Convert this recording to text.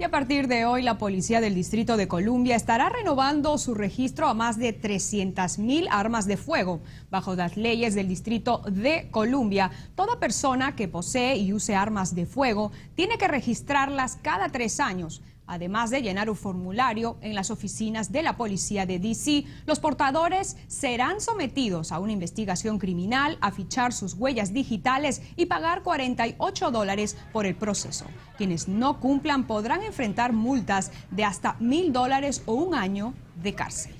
Y a partir de hoy, la Policía del Distrito de Columbia estará renovando su registro a más de 300.000 armas de fuego. Bajo las leyes del Distrito de Columbia, toda persona que posee y use armas de fuego tiene que registrarlas cada tres años. Además de llenar un formulario en las oficinas de la policía de DC, los portadores serán sometidos a una investigación criminal, a fichar sus huellas digitales y pagar 48 dólares por el proceso. Quienes no cumplan podrán enfrentar multas de hasta mil dólares o un año de cárcel.